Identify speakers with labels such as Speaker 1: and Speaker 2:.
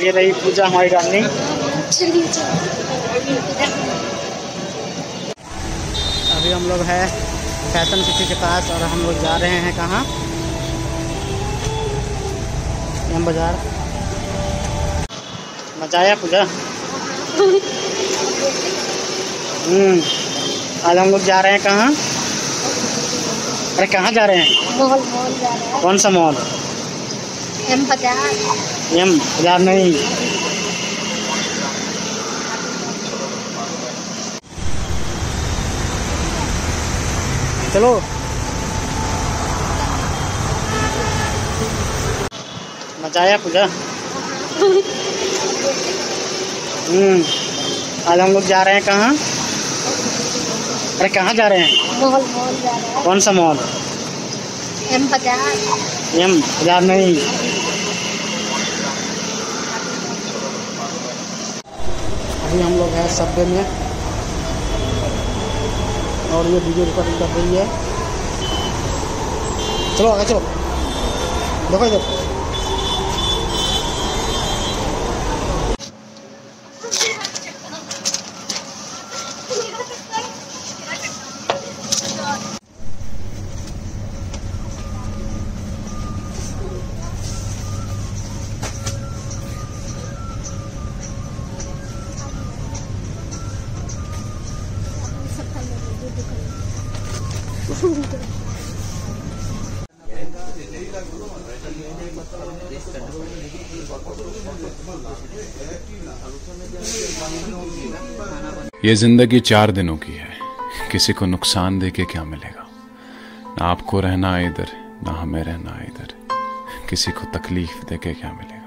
Speaker 1: ये रही पूजा हमारी रानी। अभी हम लोग है फ़ैशन सिटी के पास और हम लोग जा रहे हैं कहाँ? एम बाज़ार। मज़ा आया पूजा? हम्म आज हम लोग जा रहे हैं कहाँ? अरे कहाँ जा रहे हैं?
Speaker 2: मॉल मॉल जा रहा है।
Speaker 1: कौन सा मॉल?
Speaker 2: एम बाज़ार
Speaker 1: एम बाज़ार नहीं। चलो। मज़ा आया पूजा। हम्म। आज हम लोग जा रहे हैं कहाँ? अरे कहाँ जा रहे हैं?
Speaker 2: मॉल मॉल जा रहा है।
Speaker 1: कौन सा मॉल?
Speaker 2: एम पचास।
Speaker 1: एम बाज़ार नहीं। अभी हम लोग हैं सब्वे में। और ये वीडियो रिकॉर्डिंग कर रही है। चलो, आगे चलो। देखो इधर।
Speaker 3: ये ज़िंदगी चार दिनों की है। किसी को नुकसान दे के क्या मिलेगा? ना आपको रहना इधर, ना हमें रहना इधर। किसी को तकलीफ़ दे के क्या मिलेगा?